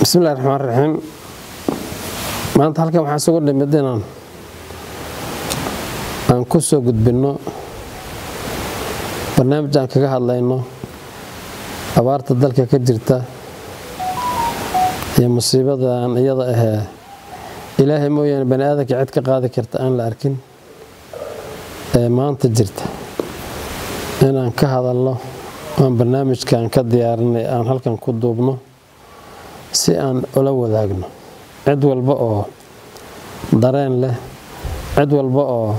bismillahi raxmaan raxiim maanta halkan waxaan isugu dhimid inaan aan ku soo gudbinno barnaamij aan kaga hadlayno abaarta dalka ka jirta iyo musiibadan iyada ahee ilaahay mooyaane bani aadamka cid ka qaadi karta aan la arkin ee maanta jirta. Inaan ka hadalno aan barnaamijkaan ka diyaarinay aan halkan ku duubno si aan ula wadaagno cid walba oo dareen leh cid walba oo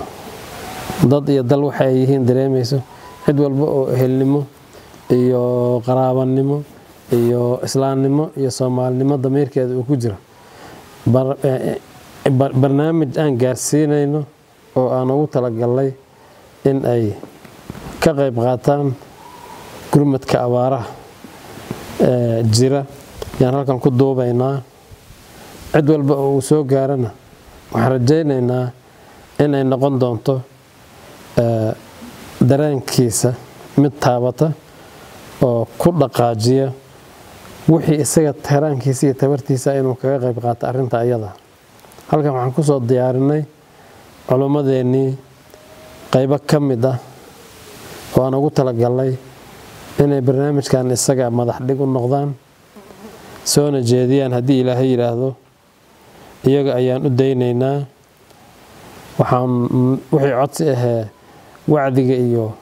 dad iyo dal waxa ay yihiin dareemayso cid walba oo ehelnimo iyo qaraabanimo iyo islaamnimo iyo soomaalinimo damiirkeeda uu ku jiro. Barnaamij aan gaarsiinayno oo aan ugu talagalnay in ay ka qayb qaataan gurmadka abaaraha ee jira yaan halkan ku duubaynaa cid walba oo uu soo gaarana waxaan rajaynaynaa inay noqon doonto dareenkiisa mid taabata oo ku dhaqaajiya wixii isaga taraankiisa iyo tabartiisa inuu kaga qayb qaato arrinta ayada. Halkan waxaan ku soo diyaarinay culummadeennii qaybo ka mid ah oo aan ugu talagalnay inay barnaamijkan isaga madax dhig u noqdaan soona jeediyaan haddii ilaahay yidhaahdo iyaga ayaan u daynaynaa. Waxaan wixii codsi ahee wacdiga iyo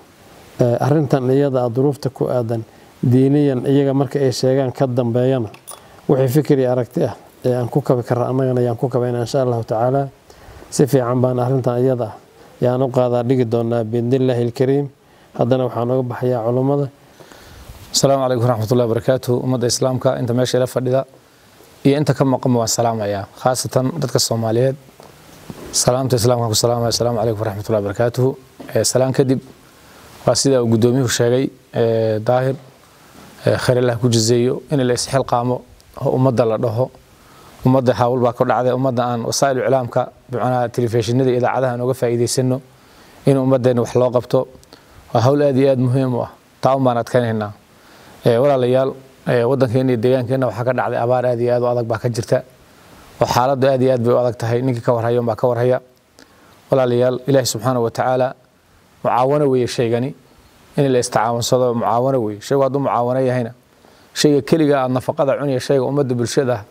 arintan iyada a duruufta ku aadan diiniyan iyaga marka ay sheegaan ka dambeeyana wixii fikir iyo aragti ah ee aan ku kabi kara annagana ayaan ku kabayna insha allahu tacaala. Si fiican baan arrintan iyada ah yaan u qaadaa dhigi doonaa biidnillaahi ilkariim haddana waxaan uga baxayaa culummada asalaamu calaykum waraxmatullahi wabarakaatu ummadda islaamka inta meesha ila fadhida iyo inta ka maqanba waan salaamayaa khaasatan dadka soomaaliyeed. Salaamta islaamka ku salaamaya. Asalaamu calaykum waraxmatullahi wabarakaatuhu salaan kadib waa sida uu guddoomiyuhu sheegay daahir khayr allah ku jazeeyo in la isxilqaamo oo ummadda la dhaho. Ummadda hawl baa ku dhacday. Ummadda aan wasaa'il iclaamka bimacnaha telefishinada iyo uga faa'iidaysano in ummaddeena wax loo qabto. Waa hawl aad iyo aad muhiim u ah. Taa un baan adkaynaynaa walaalayaal waddankeena iyo deegaankeenna waxaa ka dhacday abaar aad iyo aad u adag baa ka jirta. Oo xaaladdu aad iyo aad bay u adag tahay ninkii ka warhaya unbaa ka warhaya. Walaalayaal ilaahi subxaana wa mucaawano weeye shaygani. In la istacaawunsado mucaawano weeye. Shaygu hadduu mucaawano yahayna shayga keliga aad nafaqada cunaya shayga ummadda bulshada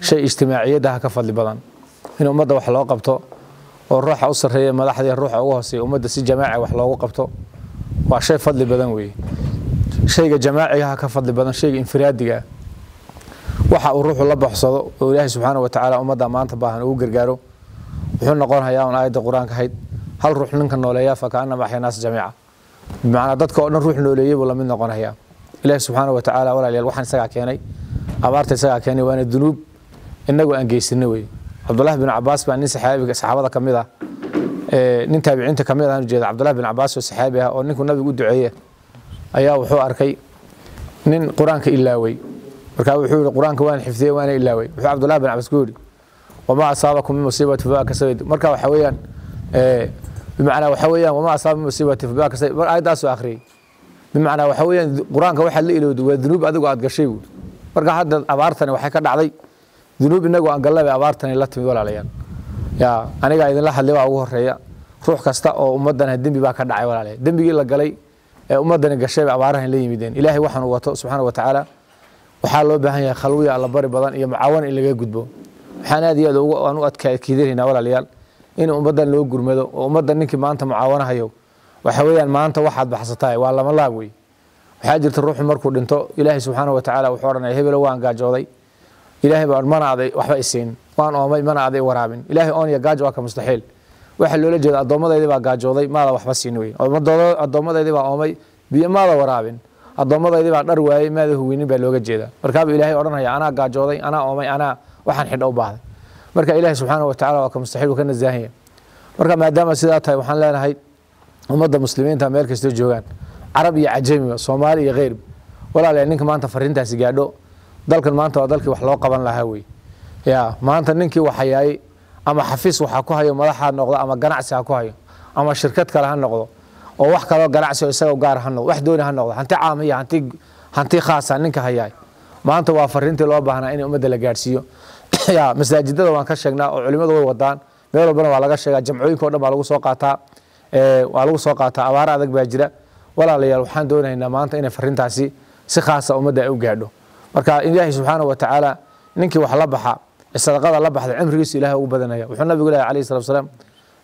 shay ijtimaaciyadaha ka fadli badan. In ummadda wax loo qabto oo ruuxa u sarreeya madaxdii ruuxa ugu hooseeya ummadda si jamaaci wax loogu qabto waa shay fadli badan weeye shayga jamaacigaha ka fadli badan shayga infiraadiga waxa uu ruuxu la baxsado oo ilaahay subxaana wa tacaala ummadda maanta baahan ugu gargaaro. Wuxuu noqon hayaa un aayadda qur'aanka ahayd hal ruux ninka nooleeya fa kaanama axya naas jamiica bimacnaa dadka oo dhan ruux nooleeyey buu la mid noqon hayaa ilaahi subxaana wa tacaala walaalayaal waxaan isagaa keenay abaarta isagaa keenay waana dunuub. Inagu aan geysino wey. Cabdullahi bin cabaas baa nin saxaabiga saxaabada ka mid ah nin taabiciinta ka mid ah ujeeda cabdullahi bin cabaas oo saxaabi ah oo ninkuu nabigu u duceeye ayaa wuxuu arkay nin qur'aanka ilaawey markaa wuxuu yihi qur'aanka waan xifdiyey waana ilaawey wuxuu cabdullahi bin cabaas ku yidhi wamaa asaabakum min musiibati fabaa kasabid marka waxa weeyaan bimacnaa waxa weeyaan wamaa asaaba min musiibati fabaa kasabid mar aayaddaasuu akhriyey. Bimacnaa waxa weeyaan qur'aanka waxaad la ilowday waa dunuub adigu aad gashay buuri marka hadda abaartani waxay ka dhacday dunuub inagu aan gallabay abaartani la timid walaalayaal. Yaa anigaa idinla hadlay baa ugu horreeya ruux kasta oo ummaddana dembi baa ka dhacay walaalayaal. Dembigii la galay ee ummaddani gashay bay abaarahan la yimideen. Ilaahay waxaan uu wato subxaana wa tacaala waxaa loo baahan yahay khalwiya alla bari badan iyo mucaawana in laga gudbo. Waxaan aad iyo aad aan u adkiidinaynaa walaalayaal in ummaddan loo gurmado oo ummadda ninkii maanta mucaawanahayo waxa weeyaan maanta waxaad baxsatahay waa lama laab wey. Waxaa jirta ruuxu markuu dhinto ilaahay subxaana wa tacaala wuxuu odhanaya hebelo waan gaajooday. Ilaahay baa mana aday waxba isiin waan oomay mana aday waraabin. Ilaahay oon iyo gaajo waa ka mustaxiil waxa loola jeeda addoommadeydii baa gaajooday maada waxba siin wey addoommadeydii baa oomay biyo maada waraabin. Addoommadeydii baa dhar waayey maada huwinin baa looga jeeda markaabuu ilaahay odhanaya anaa gaajooday anaa oomay anaa waxaan xidha u baahday. Marka ilaahay subxaana wa tacala waa ka mustaxiil uu ka nasaahanya marka maadaama sidaa tahay waxaan leenahay ummadda muslimiinta meel kastoo joogaan. Carab iyo cajamiba soomaali iyo kheyr walaalayaal ninka maanta fariintaasi gaadho. Dalkan maanta waa dalkii wax loo qaban lahaa wey ya maanta ninkii waxayaayey ama xafiis waxa ku hayo madax ha noqdo ama ganacsi ha ku hayo ama shirkad kale ha noqdo oo wax kaloo ganacsi isaga gaar ha noqdo wax dooni ha noqdo hanti caam iyo hanti khaasa ninka hayaay maanta waa fariintii loo baahnaa in ummadda la gaadhsiiyo. Ya masaajidada waan ka sheegnaa oo culimadu way wadaan. Meel walbana waa laga sheegaa jamcooyinka o dhan baa lagu soo qaataa. Waa lagu soo qaataa abaaro adag baa jira. Walaalayaal waxaan doonaynaa maanta inay fariintaasi si khaasa ummadda ay u gaadho. Marka ilaahay subxaanahu wa tacaala ninkii wax la baxa sadaqada la baxda cimrigiisu ilahay ugu badanaya. Wuxuu nabigu leeyahy alayhi salatu wasalaam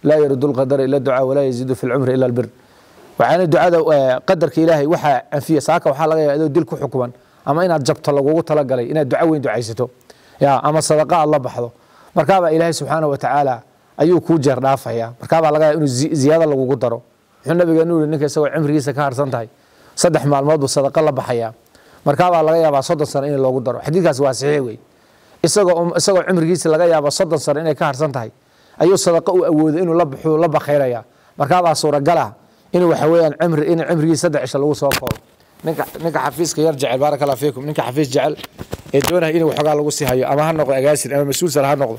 laa yaridu lqadara ila ducaa walaa yaziidu fi lcumri ila albir waxaana ducada qadarka ilaahay waxaa anfiya saaka waxaa laga yaaba adoo dil ku xukuman ama inaad jabto lagugu talagalay inaad duco weyn ducaysato. Ya ama sadaqa aad la baxdo. Markaabaa ilaahay subxaanahu wa tacaala ayuu kuu jeer dhaafaya. Markaabaa laga yaaba inuu ziyaado lagugu daro. Wuxuu nabigeenu yiri ninka isagoo cimrigiisa ka harsan tahay saddex maalmood buu sadaqa la baxaya markaabaa laga yaabaa soddon sano in loogu daro. Xadiidkaasi waa saxiix wey isagoo isagoo cimrigiisa laga yaaba soddon sano inay ka harsan tahay. Ayuu sadaqa u awooday inuu la bakhayraya. Markaabaa suuragal ah inuu waxa weeyaan cimri in cimrigiisa saddex cisho lagu soo koobo. Ninka xafiiska yar jecel baaraka allah fiikum. Ninka xafiis jecel ee doonaya in waxoogaa lagu sii hayo ama ha noqdo agaasir ama mas'uul sare ha noqdo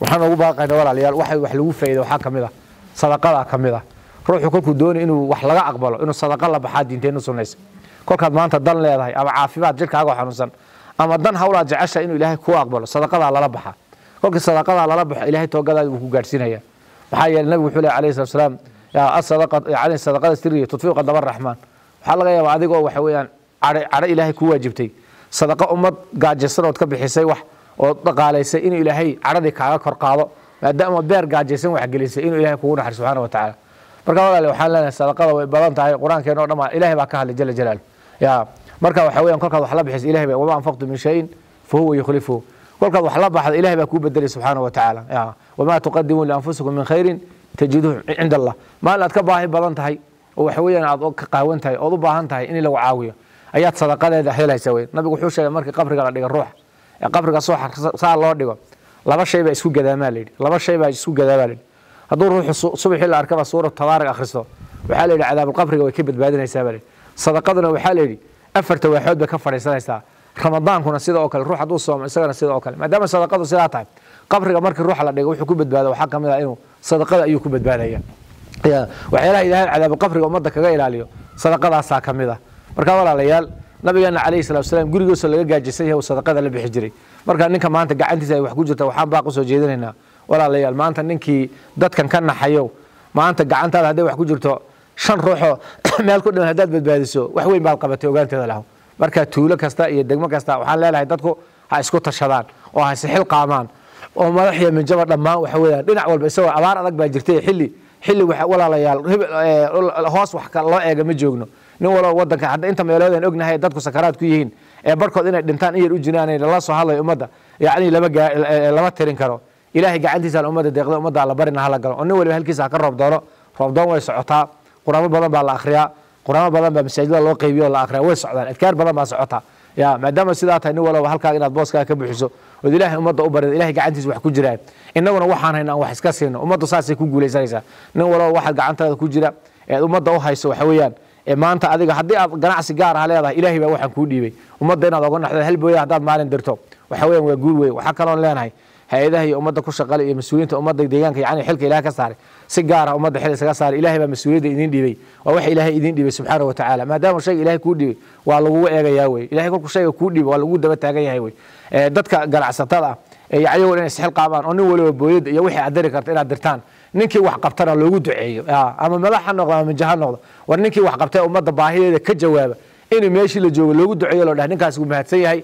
waxaan ugu baaqayna walaalayaal. Waxa wax lagu faa'iida waxaa ka mid ah. Sadaqada ka mid ah. Ruuxu kolkuu doonay inuu wax laga aqbalo inuu sadaqa la baxaa diinteenu sunnaysa kolkaad maanta dan leedahay ama caafimaad jirkaaga xanuunsan ama dan hawlaad jecesha inuu ilaahay kuu aqbalo sadaqadaa lala baxa. Kolkii sadaqadaa lala baxo ilaahay toogadaada wuu ku gaadhsiinaya. Maxaa yeelay nabigu wuxuu lehy alayhi salatu salaam sadaqada siriya tudfiu qadaba raxmaan waxaa laga yaabaa adigoo waxa weeyaan cadho ilaahay kuu waajibtay. Sadaqa ummad gaajaysan ood ka bixisay wax oo dhaqaalaysay inuu ilaahay cadhadii kaaga kor qaado maadaama beer gaajaysan wax gelisay inuu ilaahay kugu naxariis subxaana wa tacaala marka walaale waxaan leenahay sadaqada way badan tahay qur'aankeena o dhan ilahay baa ka hadlay jala jalaalu ya marka waxa weeyaan kolkaad wax la bixisa ilahay baa wama anfaqtu min shayin fa huwa yukhlifuhu. Kolkaad wax la baxda ilahay baa kuu bedelay subxaana wa tacaala. Wamaa tuqadimuu lianfusikum min khayrin tajiduhu cinda allah. Maalin aad ka baahi badan tahay oo waxa weeyaan aad ka qaawan tahay ood u baahan tahay in lagu caawiyo ayaad sadaqadeeda helaysa wey nabigu wuxuu sheegay markii qabriga la dhigo ruuxa ee qabriga suuxa saa loo dhigo laba shay baa isku gadaamaa layidhi laba shay baa isku gadaamaa layidhi hadduu ruuxu subaxii la arkaba suurat tabaarig akhristo. Waxaa la yidhi cadaabulqabriga way ka badbaadinaysaa baa layidhi sadaqaduna waxaa la yidhi afarta waaxood bay ka fadhiisanaysaa. Ramadaankuna sida oo kale ruux hadduu soomo isagana sida oo kale. Maadaama sadaqadu sidaa tahay qabriga markii ruuxa la dhigo wuxuu ku badbaado waxaa ka mid ah inuu sadaqada ayuu ku badbaadaya. Waxyaalaha ilaahay cadaabulqabriga ummadda kaga ilaaliyo sadaqadaasaa ka mid ah. Marka walaalayaal nabigeena calayhi salatu wasalaam gurigiisoo laga gaajaysan yahay uu sadaqada la bixi jiray. Marka ninka maanta gacantiisa ay wax ku jirta waxaan baaq u soo jeedinaynaa. Walaalayaal maanta ninkii dadkan ka naxayo maanta gacantaada hadday wax ku jirto shan ruuxoo meel ku dhiman haddaad badbaadiso wax weyn baad qabatay ogaanteeda lahu marka tuulo kasta iyo degmo kasta waxaan leenahay dadku ha isku tashadaan oo ha isxil qaamaan oo madax iyo minjaba dhammaan waxa weeyaan. Dhinac walba isagoo abaar adag baa jirtay xilli xilli walaalayaal hoos wax loo eega ma joogno. Nin walba wadanka hadda inta meeloodan ognahay dadku sakaraad ku yihiin ee barkood inay dhintaan in yar u jiraan lala soo hadlayo ummadda yacni lama lama tirin karo. Ilaahay gacantiisaan ummadda deeqda ummadda alla barina hala galo. Oo nin waliba halkiisa ha ka roob doono roobdoon way socotaa quraamo badan baa la akhriyaa quraamo badan baa masaajidada loo qaybiyo la akhriyaa way socdaan adkaar badan baa socotaa ya maadaama sidaa tahay nin walba halkaa inaad booskaaga ka buuxiso ood ilaahay ummadda u barida ilahay gacantiisa wax ku jiraan innaguna waxaan hayna aan wax iska siino ummaddu saasay ku guulaysanaysaa. Nin walba waxaad gacantaada ku jira eed ummadda u hayso waxa weeyaan maanta adiga haddii aad ganacsi gaar ah leedahay ilaahay baa waxaan kuu dhiibay. Ummadda inaad oga naxdo hal booya haddaad maalin dirto. Waxa weeyaan waa guul weyn waxaa kaloon leenahay hay'adaha iyo ummadda ku shaqale iyo mas'uuliyiinta ummadda deegaanka yani xilka ilahay ka saaray. Si gaar ah ummadda xil isaga saaray. Ilahay baa mas'uuliyadda idin dhiibay waa wax ilaahay idin dhiibay subxaana wa tacaala maadaama shayga ilahay kuu dhiibay waa lagugu eegayaa wey. Ilahay kolku shayga kuu dhiibay waa lagu daba taagan yahay wey. Dadka ganacsatada ah inay isxil qaabaan oo nin waliba booyada iyo wixii aad diri karta inaad dirtaan ninkii wax qabtana loogu duceeyo. Ama madax ha ama minja ha war ninkii wax qabtay ummadda baahideeda ka jawaaba inuu meeshii la joogo loogu duceeyo lo dhaha ninkaas wuu mahadsan yahay.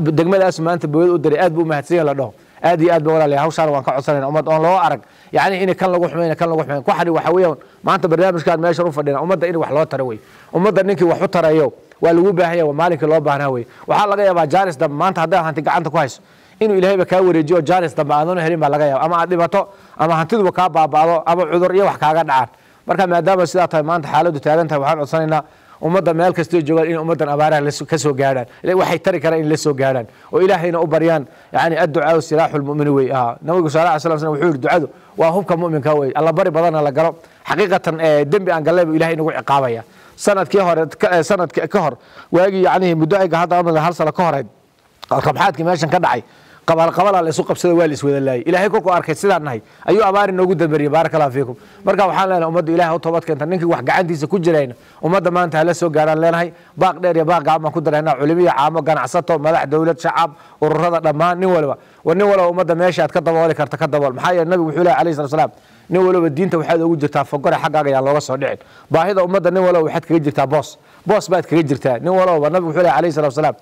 Degmadaas maanta booyad u diray aad buu umahadsan yahay la dhaho aad iyo aad ba walaalaya hawshaan waan ka codsanayna ummad oon loo arag. Yacni in kan lagu xumayna kan lagu xumayn ku xadhi waxa weeyaan maanta barnaamijkaan meeshan u fadhina ummadda in wax loo taro wey. Ummadda ninkii wax u tarayo waa lagu baahanya waa maalinkii loo baahnaa wey. Waxaa laga yaabaa jaaris dambe maanta hadday hanti gacanta ku hayso inuu ilaahayba kaa wareejiyo jaaris dambe aadan helin baa laga yaaba ama aad dhibato ama hantiduba kaa baaba'do ama cudur iyo wax kaaga dhacaan. Marka maadaama sidaa tahay maanta xaaladdu taagan tahay waxaan codsanaynaa ummadda meel kastoo joogaan in ummaddan abaaraha ka soo gaadhaan. Waxay tari karaan in la soo gaadhaan. Oo ilaahayna u baryaan yani adducaau silaaxu lmumini wey. Nabigu sal lla slam wuxuu yihi ducadu waa hubka muminka wey. Alla bari badanna la galo xaqiiqatan dembi aan gallaybu ilahay nagu ciqaabaya. Sanadkii hore sanadki ka hor waagii yani muddo ayga hadda hal sano ka horeyd rabxaadkii meeshan ka dhacay qabalqabalaa la qabsada waa la iswada ilaahay kolkuu arkay sidaan nahay. Ayuu abaar inoogu dabariyey baaraka fiikum. Marka waxaan leenahay ummadda ilahay u toobad keenta ninkii wax gacantiisa ku jirayna ummadda maanta hala soo gaaraan leenahay baaq dheer iyo baaq gacan baan ku daraynaa culimiya caamo ganacsato madax dowlad shacab ururada dhammaan nin waliba war nin waliba ummadda meesha aad ka dabooli karta ka dabool. Maxaa yeele nabigu wuxuu lehay alayhi salatu wasalaam nin waliba diinta waxaad ugu jirtaa fogore xaggaaga ayaan looga soo dhicin. Baahida ummadda nin waliba waxaad kaga jirtaa boos. Boos baad kaga jirtaa. Nin waliba nabigu wuxuu lehay alayhi salatu wasalaam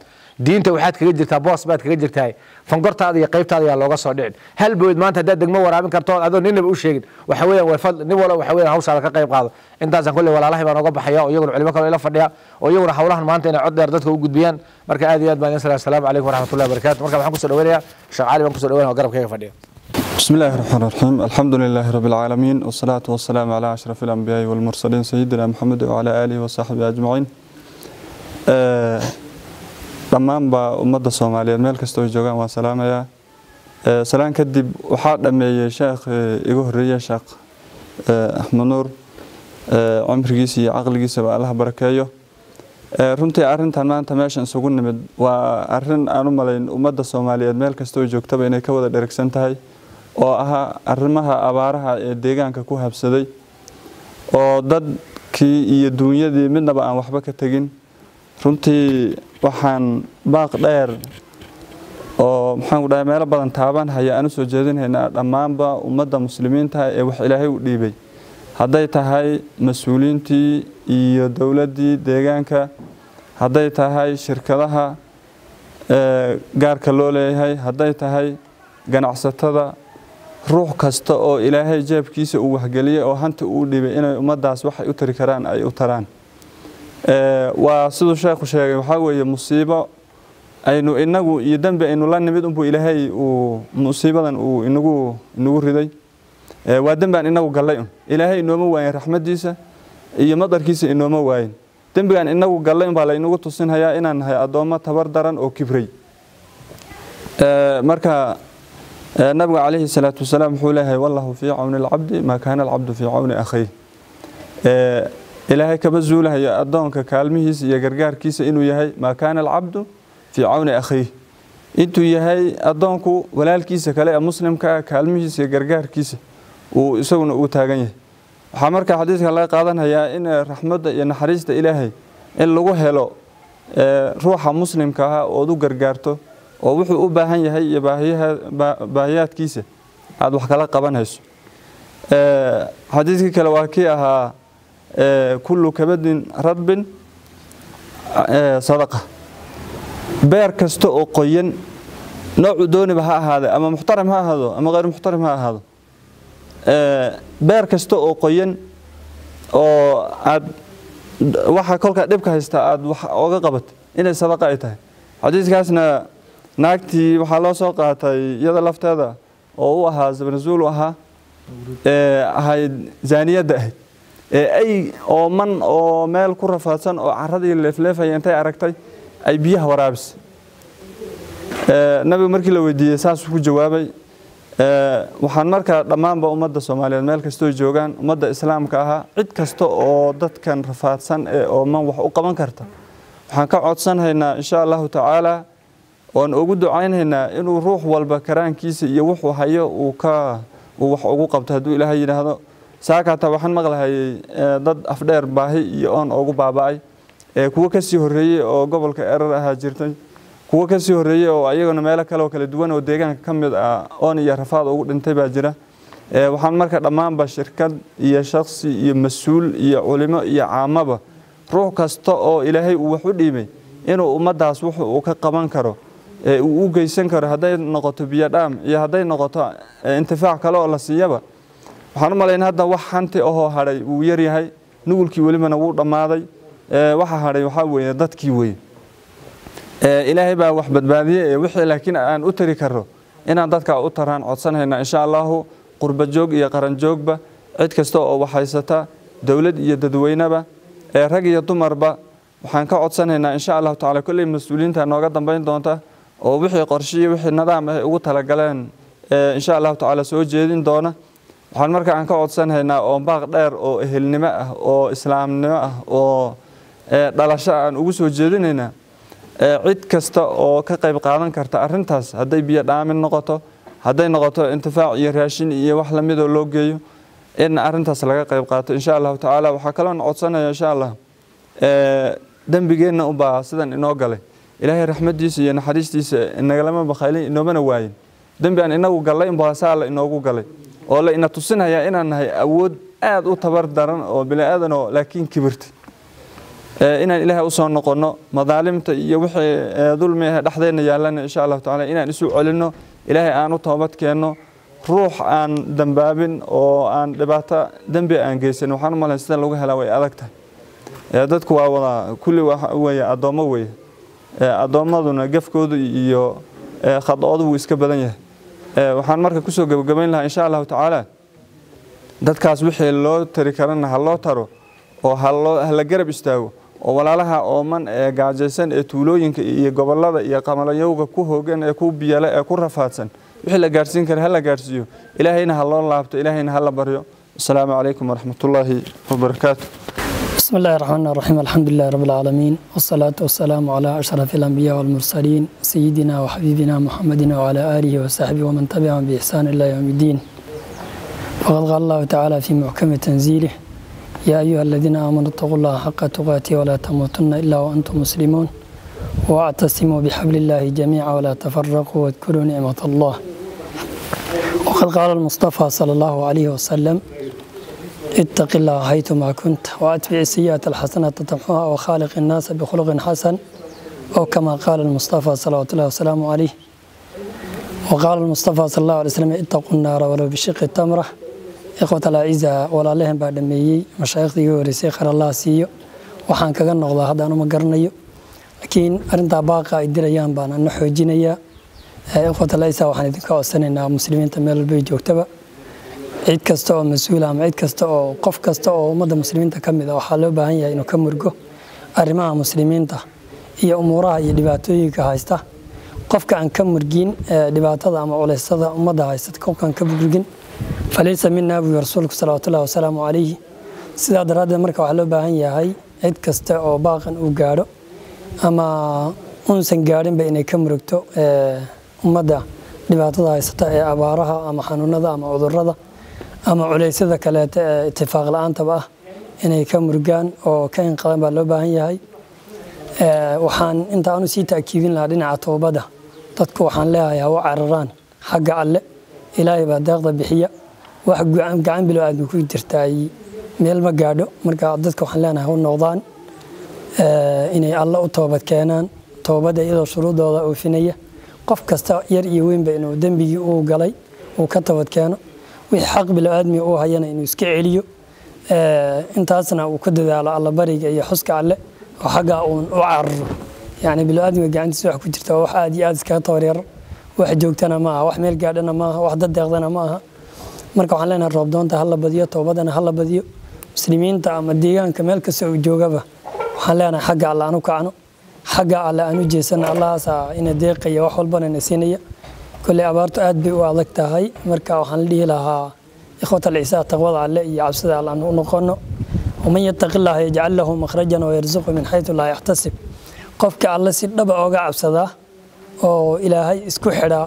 diinta waxaad kaga jirtaa boos baad kaga jirtaa fangortaada iyo qaybtaada ayaa looga soo dhicin hal boyd maanta haddaad degmo waraabin karto adoo ninaba u sheegin waxa weeyaan way fadl nin walba waxa weeyaan hawshaada ka qayb qaado intaasaan kolley walaalahay baan oga baxaya oo iyaguna culimo kale ila fadhiya oo iyaguna hawlahan maanta inay cod dheer dadka u gudbiyaan marka aad iyo aad baan idin salaam asalaamu calaykum waraxmatullahi wabarakatu marka waxaan kusoo dhaweynayaa sheekh cali baan kusoo dhaweynaya oo garabkayga fadhiya بسم الله الرحمن الرحيم الحمد لله رب العالمين والصلاة والسلام على أشرف الأنبياء والمرسلين سيدنا محمد وعلى آله وصحبه أجمعين dhammaanba ummadda soomaaliyeed meel kasta oo joogaan waan salaamayaa salaan kadib waxaa dhameeyey sheekh igu horeeye sheekh axmed nuur. Cumrigiisa iyo caqligiisaba allaha barakeeyo. Runtii arintan maanta meeshan isugu nimid waa arrin aan u malayn ummadda soomaaliyeed meel kasta oo joogtaba inay ka wada dheragsan tahay oo ahaa arrimaha abaaraha ee deegaanka ku habsaday oo dadkii iyo duunyadii midnaba aan waxba ka tegin. Runtii waxaan baaq dheer oo maxaanku dhahay meelo badan taaban haya aan u soo jeedinhaynaa dhammaanba ummadda muslimiinta ee wax ilaahay u dhiibay. Hadday tahay mas'uuliyiintii iyo dowladdii deegaanka hadday tahay shirkadaha gaarka loo leeyahay hadday tahay ganacsatada ruux kasta oo ilaahay jeebkiisa uu waxgeliyey oo hanta uu dhibay inay ummaddaas waxay u tari karaan ay u taraan waa siduu sheekhu sheegay waxaa weeye musiibo. Aynu inagu iyo dembi aynu la nimid unbuu ilaahay uu musiibadan uu inagu inagu riday. Waa dembi aan inagu gallay un. Ilaahay inooma waayin raxmaddiisa iyo madarkiisa inooma waayin. Dembigaan inagu gallay unbaa laynagu tusinhayaa inaan nahay addoommo tabar daran oo kibray. Marka nabigu calayhi salaatu wasalaam wuxuu leeyahay wallahu fii cawni alcabdi maa kaana alcabdu fii cawni akhayh ilaahay kama zuulahayo addoonka kaalmihiisa iyo gargaarkiisa inuu yahay maa kaana alcabdu fii cawni akhayh intuu yahay addoonku walaalkiisa kale ee muslimka ah kaalmihiisa iyo gargaarkiisa uu isaguna uu taagan yahay. Waxaa marka xadiidka laga qaadanhayaa in raxmadda iyo naxariista ilaahay in lagu helo ruuxa muslimka ah ood u gargaarto oo wuxuu u baahan yahay iyo baahiyaadkiisa aada wax kala qabanayso. Xadiidkii kale waa kii ahaa kullu kabadin radbin sadaqa beer kasta oo qoyan noocu dooniba ha ahaade ama muxtaram ha ahaado ama hayr muxtaram ha ahaado beer kasta oo qoyan oo aad waxa kolkaa dhibka haysta aada wax oga qabat inay sadaqa ay tahay xadiidkaasna naagtii waxaa loo soo qaatay iyada lafteeda oo u ahaa zabnazuul u ahaa ahayd zaaniyadda ahayd ay ooman oo meel ku rafaadsan oo caradii leefleefaya intay aragtay ay biyaha waraabisay nabigu markii la weydiiyey saasuu ku jawaabay waxaan markaa dhammaanba ummadda soomaaliyeed meel kastoo joogaan ummadda islaamka ahaa cid kasta oo dadkan rafaadsan ee ooman wax u qaban karta. Waxaan ka codsanhaynaa insha allahu tacaala oon ugu ducaynhaynaa inuu ruux walba karaankiisa iyo wuxuu hayo uu wax ugu qabto hadduu ilaahay yidhaahdo saakaata waxaan maqlahayay dad afdheer baahi iyo oon ugu baaba'ay kuwo ka sii horreeyey oo gobolka erar ahaa jirtay kuwo ka sii horreeyey oo ayaguna meelo kale oo kala duwan oo deegaanka ka mid ah oon iyo rafaad ugu dhintay baa jira. Waxaan marka dhammaanba shirkad iyo shaksi iyo mas'uul iyo culimo iyo caamaba ruux kasta oo ilaahay uu wax u dhiibay inuu ummaddaas wuxu uu ka qaban karo uu u geysan karo hadday noqoto biyodhaam iyo hadday noqoto intifaac kale oo la siiyaba waxaan u malayn hadda wax hanti ahoo hadhay wuu yaryahay nugulkii welibana wuu dhammaaday. Waxa hadhay waxaa weeye dadkii weye ilaahay baa wax badbaadiyey ee wixii laakiin aan u tari karo inaan dadka u taraan codsanayna insha allahu qurba joog iyo qaran joogba cid kasta oo waxhaysata dowlad iyo dadweyneba ee rag iyo dumarba waxaan ka codsanaynaa insha allahu tacala kolley mas'uuliyiinta nooga dambeyn doonta oo wixii qorshiyo wixii nidaam ah ugu talagaleen insha allahu tacaala soo jeedin doona waxaan marka aan ka codsanhaynaa oo baaq dheer oo ehelnimo ah oo islaamnimo ah oo dhalasho aan ugu soo jeedinaynaa cid kasta oo ka qayb qaadan karta arintaas hadday biyo dhaamin noqoto hadday noqoto intifaac iyo raashin iyo wax lamidoo loo geeyo in arintaas laga qayb qaato insha allahu tacaala. Waxaa kaloo codsanaya insha allah dembigeenna ubaa sidan inoo galay. Ilaahay raxmadiisa iyo naxariistiisa nagalama bakhaylin inoomana waayin. Dembi aan inagu gallay inbaasaa la inoogu galay oo la ina tusinaya inaan nahay awood aad u tabar daran oo biniaadanoo laakiin kibirta inaan ilaahay u soo noqono madaalimta iyo wixii dulmi ah dhexdeenna yaallana insha allahu tacala inaan isu celinno ilaahay aan u toobad keenno ruux aan dambaabin oo aan dhibaato dembi aan geysan waxaan u sida lagu helaa way adag tahay. Dadku waa wada kulli weye addoommo weye addoommaduna gefkoodu iyo khadoodu wuu iska badan yahay waxaan marka ku soo gebagabayn lahaa insha allahu tacaala dadkaas wixii loo tari karana ha loo taro oo hala garab istaago oo walaalaha ooman ee gaajaysan ee tuulooyinka iyo gobollada iyo qamalayowga ku hoogan ee ku biyale ee ku rafaadsan wixii la gaarsiin kara hala gaarsiiyo ilaahayna ha loo laabto ilaahayna ha la baryo. Asalaamu calaykum waraxmatullaahi wabarakaatu بسم الله الرحمن الرحيم الحمد لله رب العالمين والصلاة والسلام على أشرف الأنبياء والمرسلين سيدنا وحبيبنا محمد وعلى آله وصحبه ومن تبعهم بإحسان إلى يوم الدين وقد قال الله تعالى في محكم تنزيله يا أيها الذين آمنوا اتقوا الله حق تقاته ولا تموتن إلا وأنتم مسلمون واعتصموا بحبل الله جميعا ولا تفرقوا واذكروا نعمة الله وقد قال المصطفى صلى الله عليه وسلم اتق الله حيثما كنت واتبع السيئة الحسنة تمحوها وخالق الناس بخلق حسن أو كما قال المصطفى صلى الله وسلامه عليه وقال المصطفى صلى الله عليه وسلم اتقوا النار ولو بشق التمرة إخوة الأعزاء ولا لهم بعد ميي مشايخدي ورسي خير الله سيو waxaan kaga noqdaa hadda anu ma garanayo laakiin arintaa baaqa ay dirayaan baan ana xoojinaya ikhwata laisa waxaan idinka codsanaynaa muslimiinta meel walbay joogtaba cid kasta oo mas'uula ama cid kasta oo qof kasta oo ummadda muslimiinta ka mid a waxaa loo baahan yahay inuu ka murgo arrimaha muslimiinta iyo umuuraha iyo dhibaatooyinka haysta. Qofka aan ka murgin dhibaatada ama culeysada ummadda haysta qofkaan ka murgin falaysa minaa buu rasuulku salawaatullahi wasalaamu calayhi. Sidaa daraaddeed marka waxaa loo baahan yahay cid kasta oo baaqan uu gaadho ama unsan gaadhinba inay ka murugto ummadda dhibaatada haysata ee abaaraha ama xanuunada ama cudurrada ama culeysyada kaleeta ee itifaaq la'aantaba ah inay ka murgaan oo ka inqadan baa loo baahan yahay. Waxaan inta aanu sii taakiidin lahaa dhinaca toobada. Dadku waxaan leeyahay hawa cararaan xagga alle ilaahay baa deeqda bixiya. Wax gacan bilo aadmi ku jirtaay meel ma gaadho. Marka dadka waxaan leenahay u noqdaan inay alle u toobad keenaan. Toobada iyadoo shuruudooda oofinaya qof kasta yar iyo weynba inuu dembigii uu galay uu ka toobad keeno wixii xaq bilo-aadmi uu hayana inuu iska celiyo intaasna uu ku dadaalo allabariga iyo xuska alle oo xaggaa uun u cararo. Yacni bilo-aadmiga gacantiisa wax ku jirta wax aad iyo aad iskaga tabaryaro wax joogtana ma aha wax meel gaadhana ma aha wax dad deeqdana ma aha. Marka waxaan leenahay roobdoonta hala badiyo toobadana hala badiyo. Muslimiinta ama deegaanka meel kasta uu joogaba waxaan leenahay xagga alle aan u kacno xagga alle aan u jeesana allahaasaa ina deeqaya wax walbana ina siinaya kolley abaartu aad bay u adag tahay. Marka waxaan la dhihi lahaa ikhwat alcisaa taqwada alle iyo cabsida alle aan u noqono. Waman yattaqi llaha yajcal lahu makhrajan wayarzuqu min xaytu laa yaxtasib qofka alle si dhaba ooga cabsadaa oo ilaahay isku xidhaa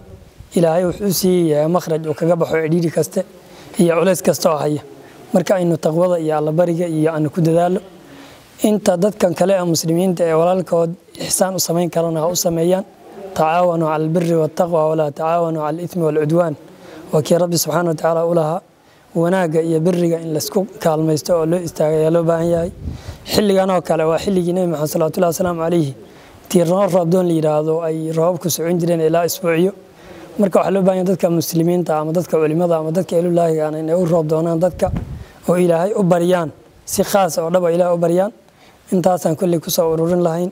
ilaahay wuxuu siiyayaa makhraj uu kaga baxo cidhiiri kaste iyo culays kasta oo haya. Marka aynu taqwada iyo allabariga iyo aanu ku dadaalo inta dadkan kale ee muslimiinta ee walaalkood ixsaan u samayn karana ha u sameeyaan tacaawanuu cala albiri waataqwa walaa tacaawanuu cala alitmi waalcudwaan waa kii rabbi subxaana watacaala u lahaa wanaagga iyo biriga in laysku kaalmaysto oo loo istaaga ayaa loo baahan yahay. Xilligan oo kale waa xilligii nebi maxamed salawatullahi wasalaamu calayhi tii roob roobdoon la yidhaahdo ay roobabku socon jireen ilaa isbuucyo. Marka waxaa loo baahan yahay dadka muslimiinta ama dadka culimada ama dadka ilulaahiga inay u roob dadka oo ilaahay u baryaan. Si khaas oo dhaba ilaahay u baryaan. Intaasaan kolley ku soo ururin lahayn